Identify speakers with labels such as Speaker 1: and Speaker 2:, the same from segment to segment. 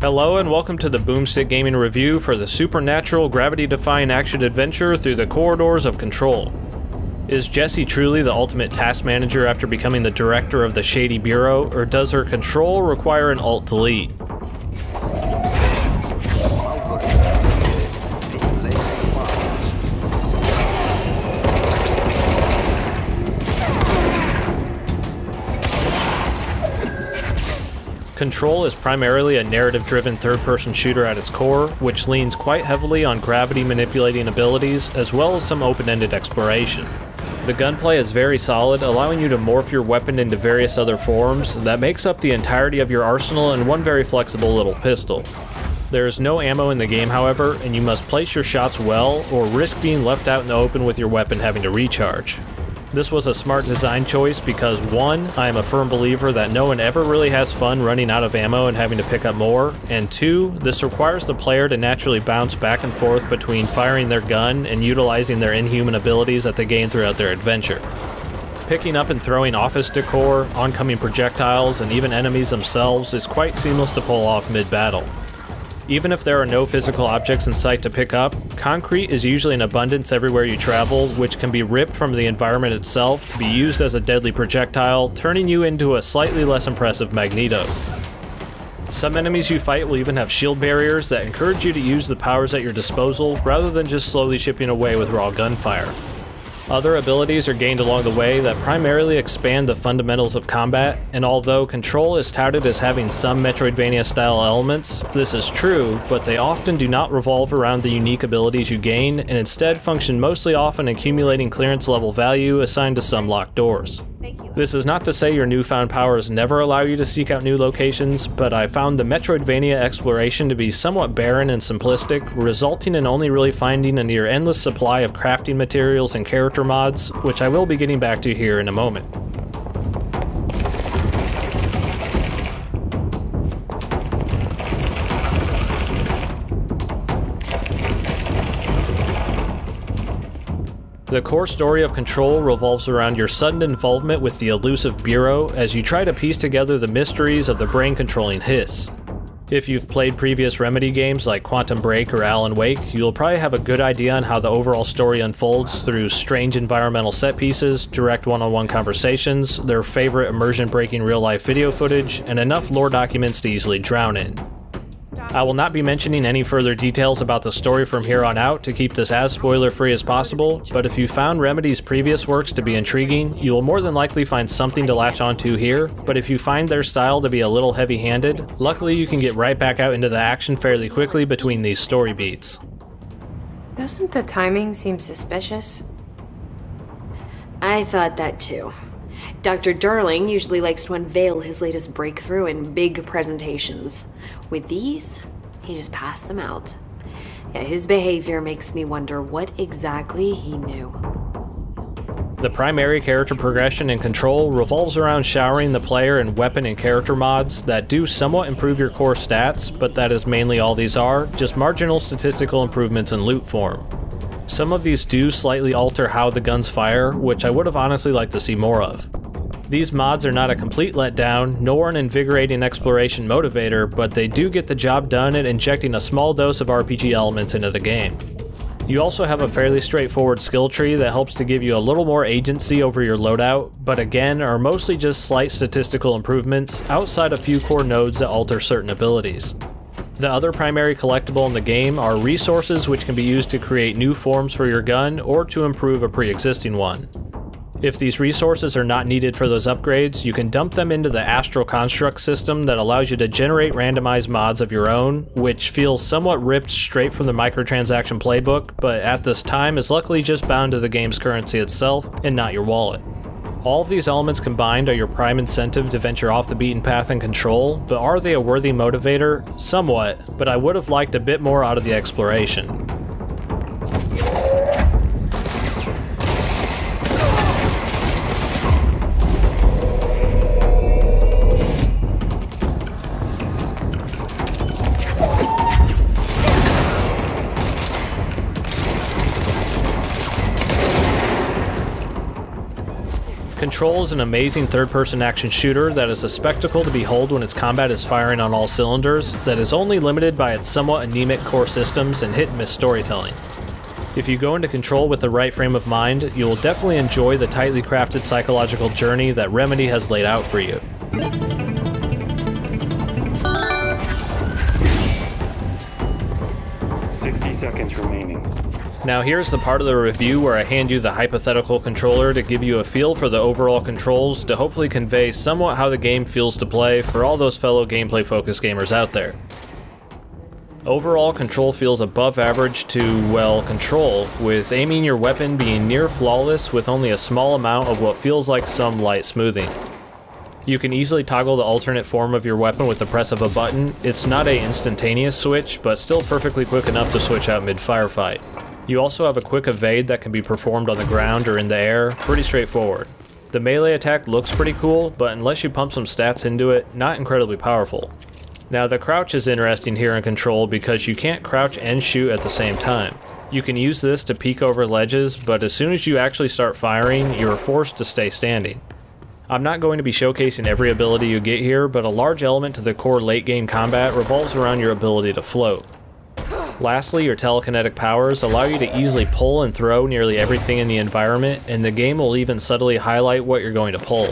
Speaker 1: Hello and welcome to the Boomstick Gaming Review for the supernatural gravity-defying action adventure through the corridors of control. Is Jesse truly the ultimate task manager after becoming the director of the Shady Bureau, or does her control require an alt-delete? Control is primarily a narrative driven third person shooter at its core, which leans quite heavily on gravity manipulating abilities as well as some open ended exploration. The gunplay is very solid, allowing you to morph your weapon into various other forms that makes up the entirety of your arsenal in one very flexible little pistol. There is no ammo in the game, however, and you must place your shots well or risk being left out in the open with your weapon having to recharge. This was a smart design choice because one, I am a firm believer that no one ever really has fun running out of ammo and having to pick up more, and two, this requires the player to naturally bounce back and forth between firing their gun and utilizing their inhuman abilities that they gain throughout their adventure. Picking up and throwing office decor, oncoming projectiles, and even enemies themselves is quite seamless to pull off mid-battle. Even if there are no physical objects in sight to pick up, concrete is usually in abundance everywhere you travel, which can be ripped from the environment itself to be used as a deadly projectile, turning you into a slightly less impressive Magneto. Some enemies you fight will even have shield barriers that encourage you to use the powers at your disposal rather than just slowly chipping away with raw gunfire. Other abilities are gained along the way that primarily expand the fundamentals of combat, and although Control is touted as having some Metroidvania style elements, this is true, but they often do not revolve around the unique abilities you gain, and instead function mostly off an accumulating clearance level value assigned to some locked doors. This is not to say your newfound powers never allow you to seek out new locations, but I found the Metroidvania exploration to be somewhat barren and simplistic, resulting in only really finding a near endless supply of crafting materials and character mods, which I will be getting back to here in a moment. The core story of Control revolves around your sudden involvement with the elusive Bureau as you try to piece together the mysteries of the brain controlling Hiss. If you've played previous Remedy games like Quantum Break or Alan Wake, you'll probably have a good idea on how the overall story unfolds through strange environmental set pieces, direct one on one conversations, their favorite immersion breaking real life video footage, and enough lore documents to easily drown in. I will not be mentioning any further details about the story from here on out to keep this as spoiler free as possible, but if you found Remedy's previous works to be intriguing, you will more than likely find something to latch onto here, but if you find their style to be a little heavy handed, luckily you can get right back out into the action fairly quickly between these story beats.
Speaker 2: Doesn't the timing seem suspicious?
Speaker 3: I thought that too. Dr. Darling usually likes to unveil his latest breakthrough in big presentations. With these, he just passed them out. Yeah, his behavior makes me wonder what exactly he knew.
Speaker 1: The primary character progression and control revolves around showering the player in weapon and character mods that do somewhat improve your core stats, but that is mainly all these are, just marginal statistical improvements in loot form. Some of these do slightly alter how the guns fire, which I would have honestly liked to see more of. These mods are not a complete letdown, nor an invigorating exploration motivator, but they do get the job done at injecting a small dose of RPG elements into the game. You also have a fairly straightforward skill tree that helps to give you a little more agency over your loadout, but again are mostly just slight statistical improvements outside a few core nodes that alter certain abilities. The other primary collectible in the game are resources which can be used to create new forms for your gun or to improve a pre-existing one. If these resources are not needed for those upgrades, you can dump them into the Astral Construct system that allows you to generate randomized mods of your own, which feels somewhat ripped straight from the microtransaction playbook, but at this time is luckily just bound to the game's currency itself and not your wallet. All of these elements combined are your prime incentive to venture off the beaten path and control, but are they a worthy motivator? Somewhat, but I would have liked a bit more out of the exploration. Control is an amazing third person action shooter that is a spectacle to behold when its combat is firing on all cylinders, that is only limited by its somewhat anemic core systems and hit and miss storytelling. If you go into Control with the right frame of mind, you will definitely enjoy the tightly crafted psychological journey that Remedy has laid out for you.
Speaker 4: Seconds remaining.
Speaker 1: Now here's the part of the review where I hand you the hypothetical controller to give you a feel for the overall controls to hopefully convey somewhat how the game feels to play for all those fellow gameplay focused gamers out there. Overall, control feels above average to, well, control, with aiming your weapon being near flawless with only a small amount of what feels like some light smoothing. You can easily toggle the alternate form of your weapon with the press of a button. It's not a instantaneous switch, but still perfectly quick enough to switch out mid-firefight. You also have a quick evade that can be performed on the ground or in the air, pretty straightforward. The melee attack looks pretty cool, but unless you pump some stats into it, not incredibly powerful. Now the crouch is interesting here in Control because you can't crouch and shoot at the same time. You can use this to peek over ledges, but as soon as you actually start firing, you are forced to stay standing. I'm not going to be showcasing every ability you get here, but a large element to the core late game combat revolves around your ability to float. Lastly, your telekinetic powers allow you to easily pull and throw nearly everything in the environment, and the game will even subtly highlight what you're going to pull.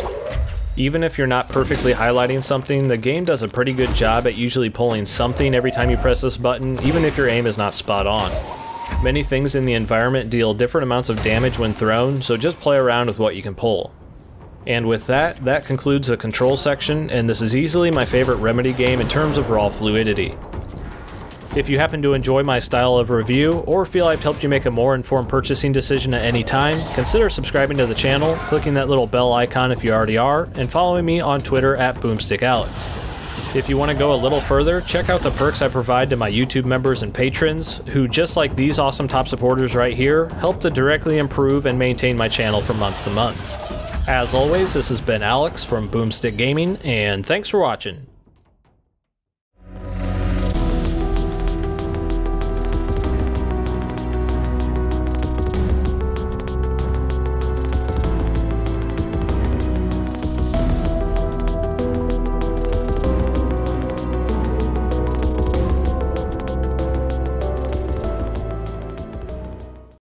Speaker 1: Even if you're not perfectly highlighting something, the game does a pretty good job at usually pulling something every time you press this button, even if your aim is not spot on. Many things in the environment deal different amounts of damage when thrown, so just play around with what you can pull. And with that, that concludes the control section, and this is easily my favorite Remedy game in terms of raw fluidity. If you happen to enjoy my style of review, or feel I've helped you make a more informed purchasing decision at any time, consider subscribing to the channel, clicking that little bell icon if you already are, and following me on Twitter at BoomstickAlex. If you want to go a little further, check out the perks I provide to my YouTube members and patrons, who just like these awesome top supporters right here, help to directly improve and maintain my channel from month to month. As always, this has been Alex from Boomstick Gaming, and thanks for watching.